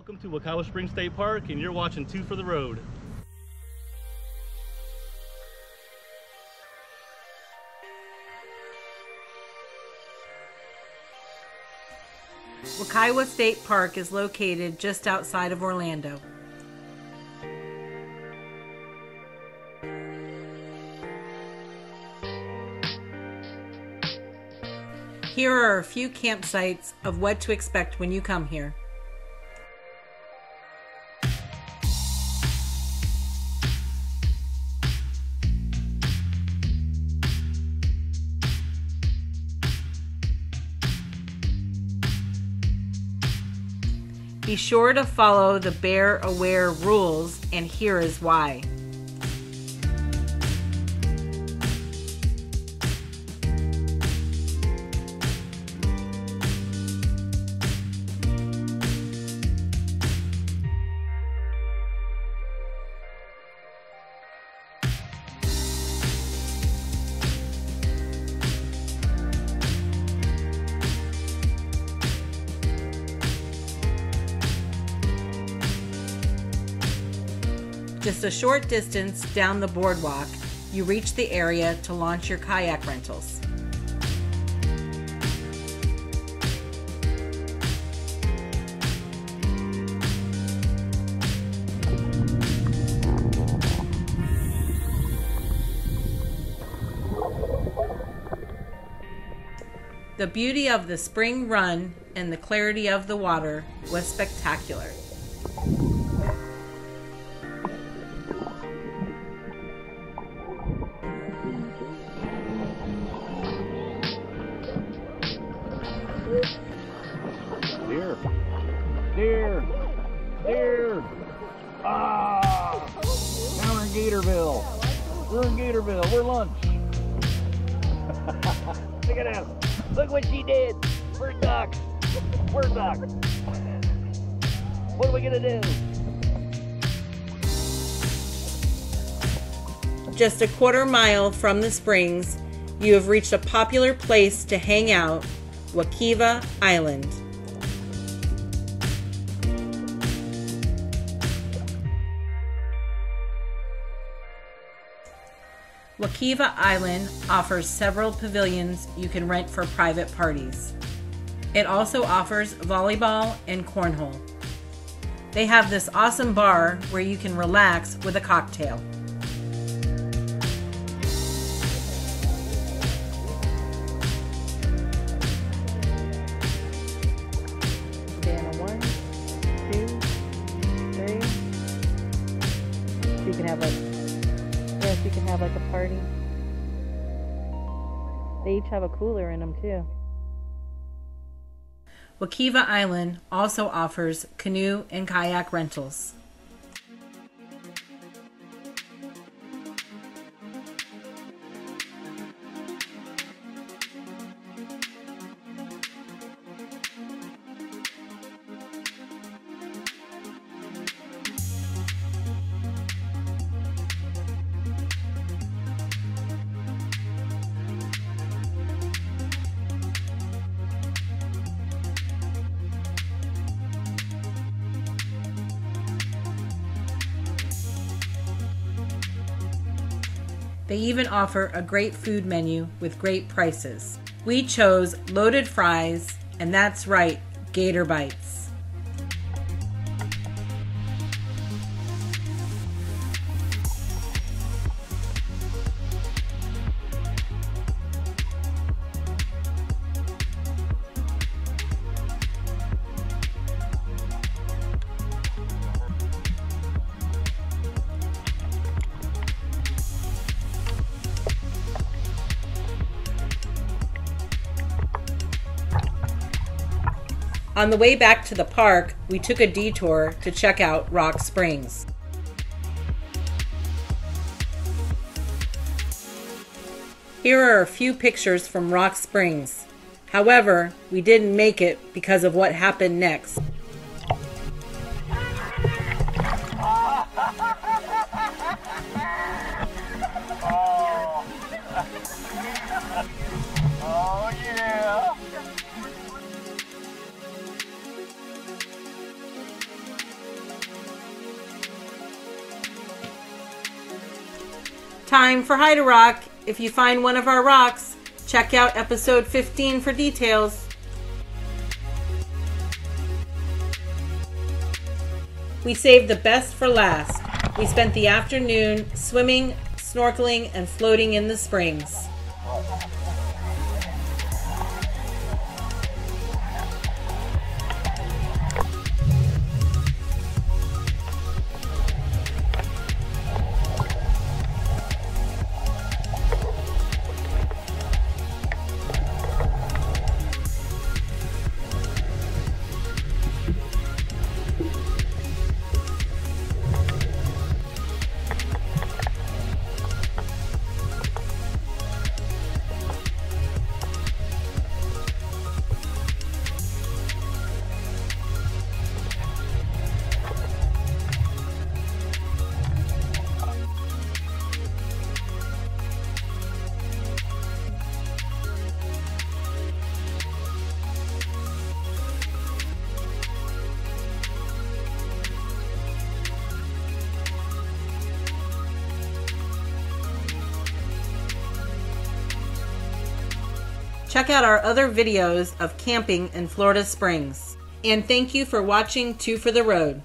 Welcome to Wekiwa Springs State Park and you're watching Two for the Road. Wekiwa State Park is located just outside of Orlando. Here are a few campsites of what to expect when you come here. Be sure to follow the Bear Aware rules, and here is why. Just a short distance down the boardwalk, you reach the area to launch your kayak rentals. The beauty of the spring run and the clarity of the water was spectacular. Gatorville. We're in Gatorville. We're lunch. Look at him. Look what she did. We're ducks. We're ducks. What are we gonna do? Just a quarter mile from the springs, you have reached a popular place to hang out, Wekiva Island. Wekiva Island offers several pavilions you can rent for private parties. It also offers volleyball and cornhole. They have this awesome bar where you can relax with a cocktail. Yes, you can have like a party. They each have a cooler in them too. Wekiva Island also offers canoe and kayak rentals. They even offer a great food menu with great prices. We chose loaded fries, and that's right, Gator Bites. On the way back to the park, we took a detour to check out Rock Springs. Here are a few pictures from Rock Springs. However, we didn't make it because of what happened next. Time for Hide a Rock. If you find one of our rocks, check out episode 15 for details. We saved the best for last. We spent the afternoon swimming, snorkeling, and floating in the springs. Check out our other videos of camping in Florida Springs. And thank you for watching Two for the Road.